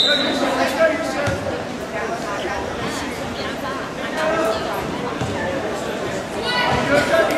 Good, good.